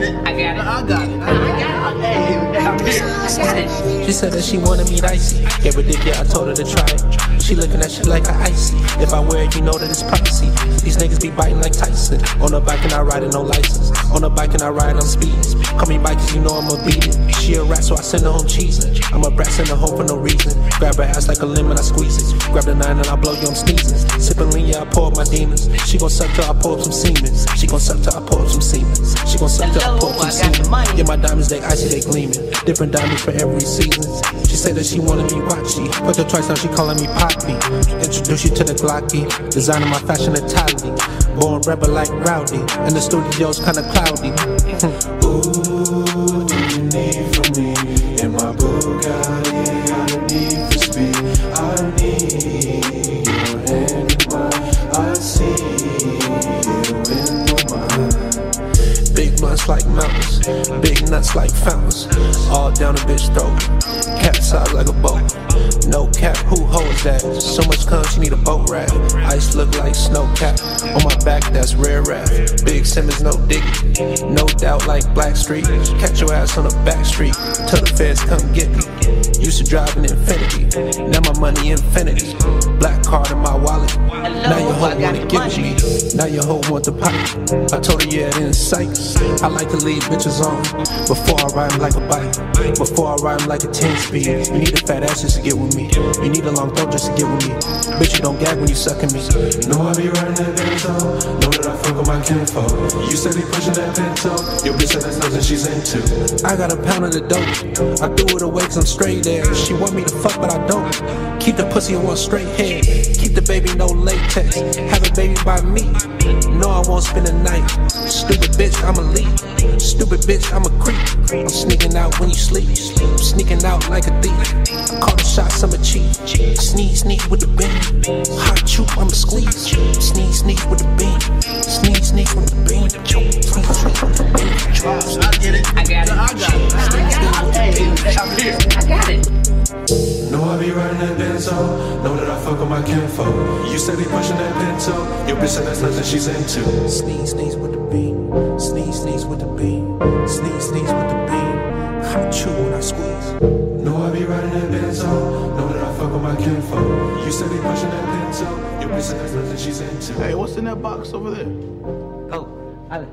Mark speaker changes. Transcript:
Speaker 1: get it. I got it. I got it. I got it. I'm here.
Speaker 2: I got it.
Speaker 3: She said that she wanted me dicey. Gave her dick, yeah, I told her to try it. She looking at shit like a icy. If I wear it, you know that it's pricey. These niggas be biting like Tyson. On the bike and I ride it, no license. On the bike and I ride, I'm speeding. Call me bike cause you know I'ma beat it. She a rat, so I send her home cheesing. I'm a brat, send her home for no reason. Grab her ass like a lemon, I squeeze it. Grab the nine and I blow you, I'm sneezing. Sipping lean, yeah, I pour up my demons. She gon' suck till I pour up some semen. She gon' suck till I pour up some semen. She gon' suck till I pour up some
Speaker 2: I
Speaker 3: semen. Diamonds, they icy, they gleaming. Different diamonds for every season. She said that she wanted me watchy. Put her twice now, she calling me Poppy. Introduce you to the Glocky. Designing my fashion entirely. Born rebel like Rowdy. And the studio's kinda cloudy.
Speaker 4: Ooh, do you need from me?
Speaker 3: Like mountains, big nuts like fountains. All down a bitch throat, cat size like a boat. No cap, who holds that? So much cum, she need a boat rap. Ice look like snow cap. On my back, that's rare rap. Big Simmons, no dick. No doubt like Blackstreet. Catch your ass on the back street. Tell the feds come get me. Used to drive an Infiniti. Now my money infinity. Black card in my wallet. Now your hoe wanna give me. Now your hoe want the pipe. I told her, yeah, in sight. I like to leave bitches on before I ride like a bike. Before I ride like a 10 speed. You need a fat ass just to get with me. You need a long throat just to get with me. Bitch, you don't gag when you sucking me.
Speaker 4: Know I be riding that Benzo. Know that I fuck with my kinfolk. You steady pushing that Pinto. Your bitch said that's nothing she's into.
Speaker 3: I got a pound of the dope. I threw it away cause I'm straight there. She want me to fuck, but I don't. Keep the pussy on one straight head. The baby no latex. Have a baby by me. No, I won't spend the night. Stupid bitch, I'm a lead. Stupid bitch, I'm a creep. I'm sneaking out when you sleep. I'm sneaking out like a thief. I call the shots, I'm a cheat. Sneeze, sneeze with the beam. Hot choop, I'm a squeeze. Sneeze, sneeze with the beam. Sneeze, sneeze with the beam. Sneeze, sneeze with the beam.
Speaker 4: Benzo. Know that I fuck with my kinfolk. You steady pushing that Pinto. Your bitch said that's nothing she's into.
Speaker 3: Sneeze, sneeze with the beam. Sneeze, sneeze with the beam. Sneeze, sneeze with the beam. Hot chew when I squeeze.
Speaker 4: Know I be riding that Benzo. Know that I fuck with my kinfolk. You steady pushing that Pinto. Your bitch said that's nothing she's into.
Speaker 1: Hey, what's in that box over there?
Speaker 2: Oh, I,